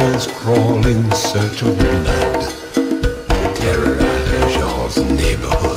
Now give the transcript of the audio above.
animals crawl in search of blood. Terrorize your neighborhood.